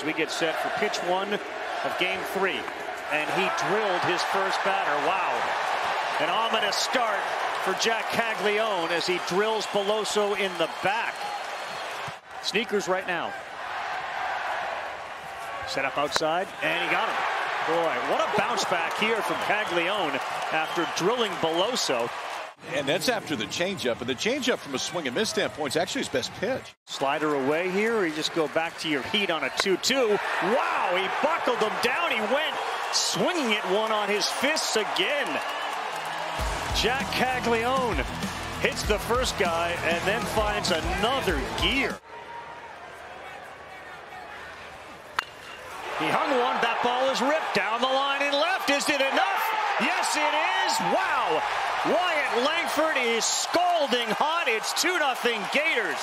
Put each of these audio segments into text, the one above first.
as we get set for pitch one of game three. And he drilled his first batter. Wow. An ominous start for Jac Caglianone as he drills Beloso in the back. Sneakers right now. Set up outside, and he got him. Boy, what a bounce back here from Caglianone after drilling Beloso. And that's after the changeup. And the changeup from a swing and miss standpoint is actually his best pitch. Slider away here, or you just go back to your heat on a 2-2. Wow, he buckled him down. He went swinging it one on his fists again. Jac Caglianone hits the first guy and then finds another gear. He hung one. That ball is ripped down the line and left. Is it enough? Yes, it is. Wow. Wyatt Langford is scalding hot. It's 2 0 Gators.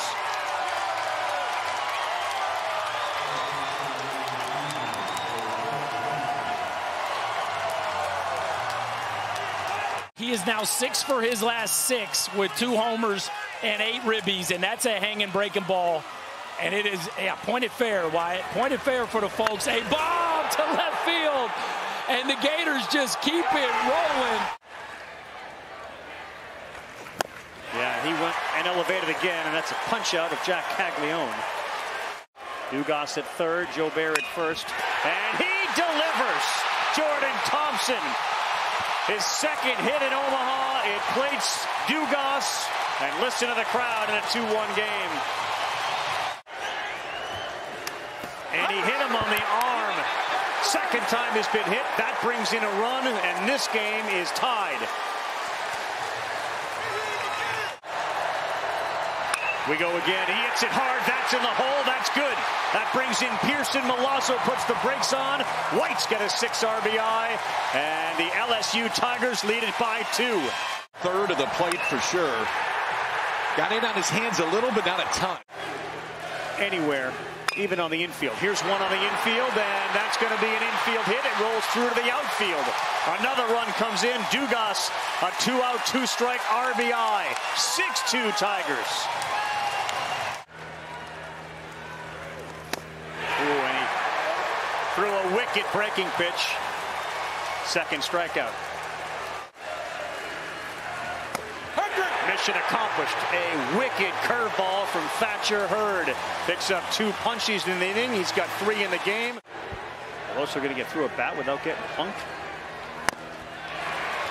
He is now six for his last six with two homers and eight ribbies, and that's a hanging breaking ball. And it is, yeah, pointed fair, Wyatt. Pointed fair for the folks. A bomb to left field, and the Gators just keep it rolling. Yeah, he went and elevated again, and that's a punch out of Jac Caglianone. Dugas at third, Jobert at first, and he delivers. Jordan Thompson, his second hit in Omaha. It plates Dugas, and listen to the crowd in a 2-1 game. And he hit him on the arm. Second time he's been hit. That brings in a run, and this game is tied. We go again. He hits it hard. That's in the hole. That's good. That brings in Pearson. Milazzo puts the brakes on. White's got a six RBI. And the LSU Tigers lead it by two. Third of the plate for sure. Got in on his hands a little, but not a ton. Anywhere, even on the infield. Here's one on the infield, and that's going to be an infield hit. It rolls through to the outfield. Another run comes in. Dugas, a two-out, two-strike RBI. 6-2 Tigers. threw a wicket breaking pitch. Second strikeout. Mission accomplished. A wicked curveball from Thatcher Hurd. Picks up two punches in the inning. He's got three in the game. Also going to get through a bat without getting punked.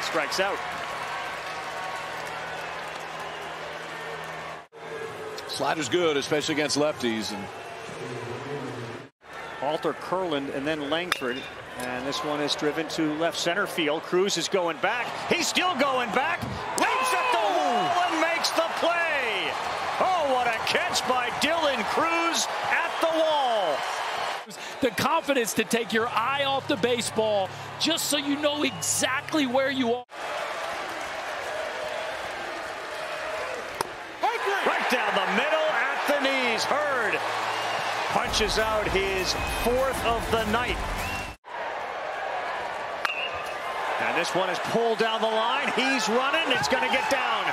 Strikes out. Slider's good, especially against lefties. And Halter Kurland and then Langford. And this one is driven to left center field. Crews is going back. He's still going back. Leaps at the wall and makes the play. Oh, what a catch by Dylan Crews at the wall. The confidence to take your eye off the baseball just so you know exactly where you are. Right down the middle at the knees. Hurd punches out his fourth of the night. And this one is pulled down the line. He's running. It's going to get down.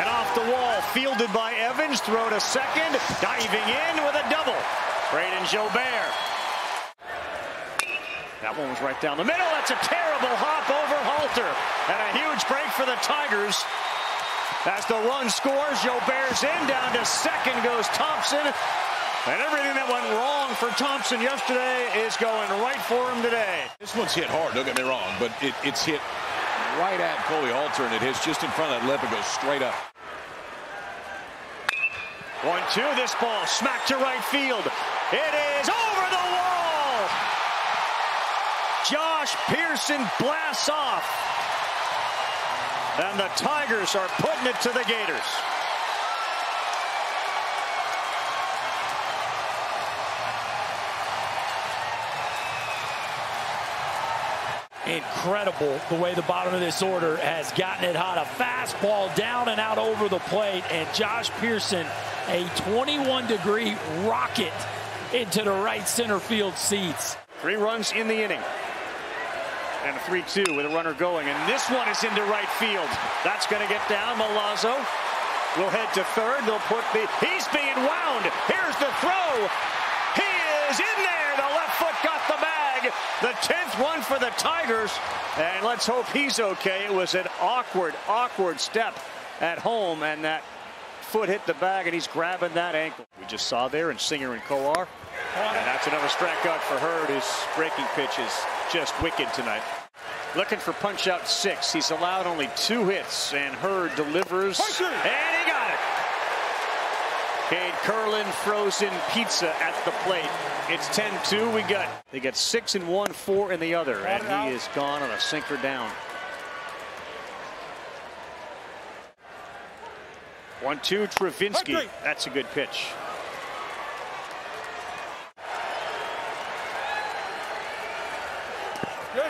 And off the wall, fielded by Evans. Throw to second. Diving in with a double. Brayden Jobert. That one was right down the middle. That's a terrible hop over Halter. And a huge break for the Tigers. As the run scores, Jobert's in. Down to second goes Thompson. And everything that went wrong for Thompson yesterday is going right for him today. This one's hit hard, don't get me wrong, but it, it's hit right at Colby Halter, and it hits just in front of that lip and goes straight up. One, two, this ball smacked to right field. It is over the wall. Josh Pearson blasts off. And the Tigers are putting it to the Gators. Incredible the way the bottom of this order has gotten it hot. A fastball down and out over the plate, and Josh Pearson, a 21 degree rocket into the right center field seats. Three runs in the inning. And a 3-2 with a runner going. And this one is into right field. That's going to get down. Milazzo will head to third. They'll put the... He's being wound. Here's the throw. He is in there. The left for the Tigers. And let's hope he's okay. It was an awkward, awkward step at home, and that foot hit the bag, and he's grabbing that ankle. We just saw there in Singer and Kolar. And that's another strikeout for Hurd. His breaking pitch is just wicked tonight. Looking for punch out six. He's allowed only two hits, and Hurd delivers. And he got. Cade Kurland frozen pizza at the plate. It's 10-2. We got they got six in one, four in the other, and he is gone on a sinker down. One two Travinski. That's a good pitch.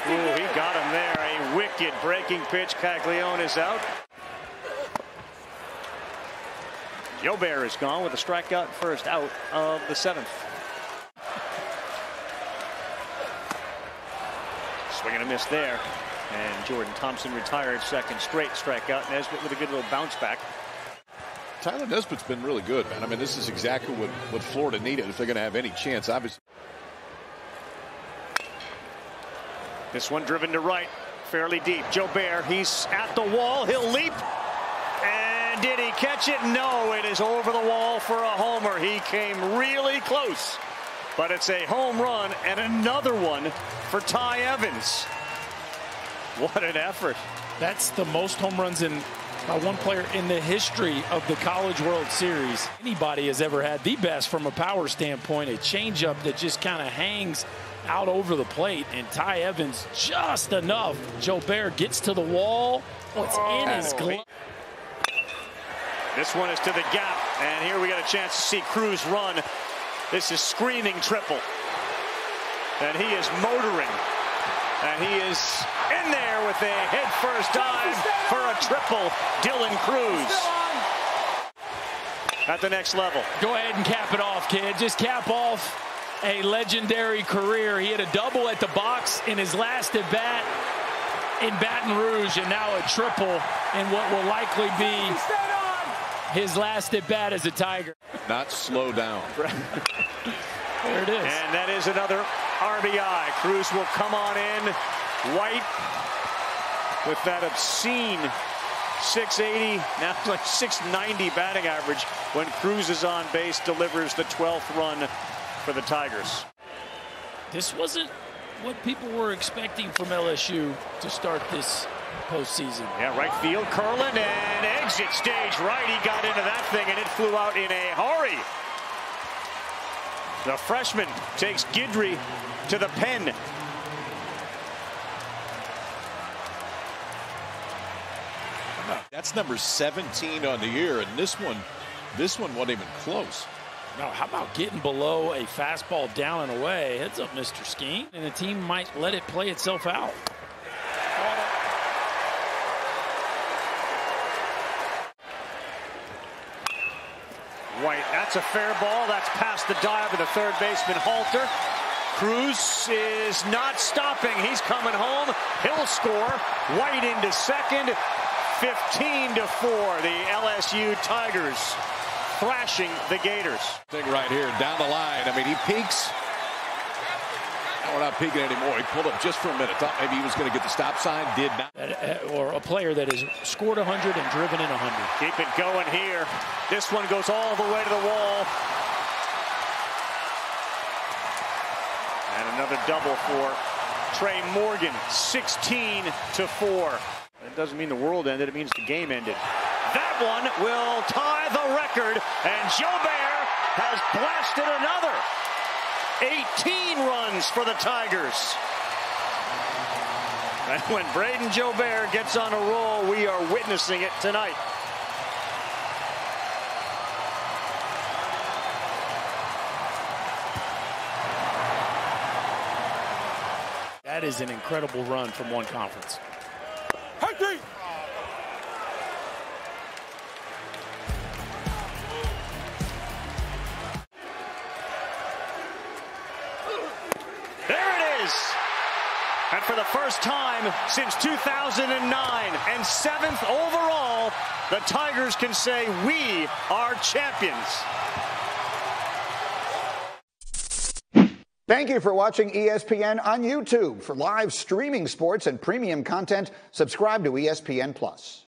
Ooh, he got him there. A wicked breaking pitch. Caglione is out. Bear is gone with a strikeout first out of the seventh. Swing and a miss there. And Jordan Thompson retired second straight strikeout. Nesbitt with a good little bounce back. Tyler Nesbitt's been really good, man. I mean, this is exactly what, what Florida needed if they're going to have any chance. Obviously. This one driven to right, fairly deep. Jobert, he's at the wall. He'll leap. And did he catch it? No, it is over the wall for a homer. He came really close. But it's a home run and another one for Ty Evans. What an effort. That's the most home runs in by one player in the history of the College World Series. Anybody has ever had the best from a power standpoint, a changeup that just kind of hangs out over the plate, and Ty Evans just enough. Jobert gets to the wall. What's oh, in his oh. glove? This one is to the gap, and here we got a chance to see Crews run. This is screaming triple. And he is motoring. And he is in there with a head first dive for a triple. Dylan Crews at the next level. Go ahead and cap it off, kid. Just cap off a legendary career. He had a double at the box in his last at bat in Baton Rouge, and now a triple in what will likely be his last at bat as a Tiger. Not slow down. there it is. And that is another RBI. Crews will come on in. White with that obscene 680, now like 690 batting average when Crews is on base, delivers the 12th run for the Tigers. This wasn't what people were expecting from LSU to start this postseason. Yeah, right field, Kurland, and exit stage right. He got into that thing, and it flew out in a hurry. The freshman takes Guidry to the pen. That's number 17 on the year, and this one, this one wasn't even close. No, how about getting below a fastball down and away? Heads up, Mr. Skenes. And the team might let it play itself out. White, that's a fair ball. That's past the dive of the third baseman, Halter. Crews is not stopping. He's coming home. He'll score. White into second. 15 to 4, the LSU Tigers thrashing the Gators. Thing right here, down the line. I mean, he peaks. No, we're not peaking anymore. He pulled up just for a minute. Thought maybe he was going to get the stop sign. Did not. Uh, or a player that has scored 100 and driven in 100. Keep it going here. This one goes all the way to the wall. And another double for Tre' Morgan. 16 to 4. That doesn't mean the world ended. It means the game ended. That one will tie the record, and Jobert has blasted another. 18 runs for the Tigers. And when Brayden Jobert gets on a roll, we are witnessing it tonight. That is an incredible run from one conference. And first time since 2009 and seventh overall, the Tigers can say, we are champions. Thank you for watching ESPN on YouTube. For live streaming sports and premium content, subscribe to ESPN Plus.